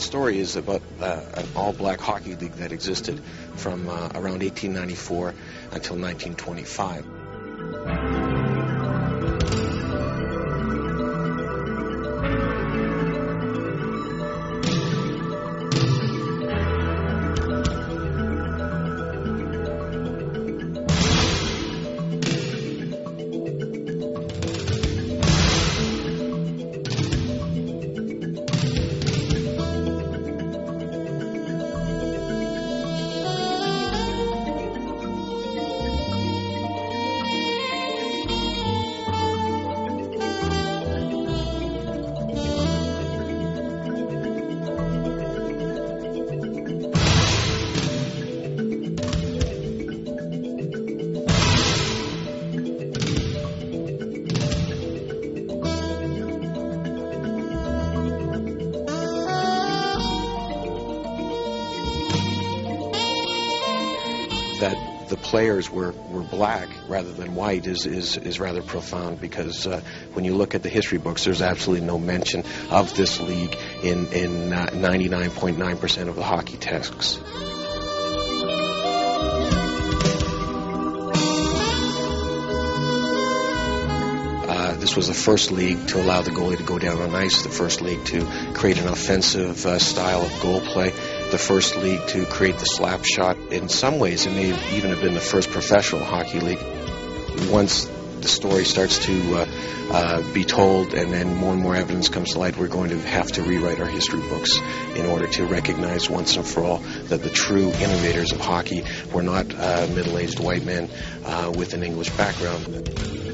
The story is about uh, an all-black hockey league that existed from uh, around 1894 until 1925. That the players were, were black rather than white is, is, is rather profound because uh, when you look at the history books, there's absolutely no mention of this league in, in uh, 99.9% of the hockey texts. Uh, this was the first league to allow the goalie to go down on ice, the first league to create an offensive uh, style of goal play, the first league to create the slap shot. In some ways, it may have even have been the first professional hockey league. Once the story starts to uh, uh, be told and then more and more evidence comes to light, we're going to have to rewrite our history books in order to recognize once and for all that the true innovators of hockey were not uh, middle-aged white men uh, with an English background.